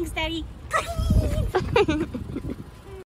Thanks, Daddy.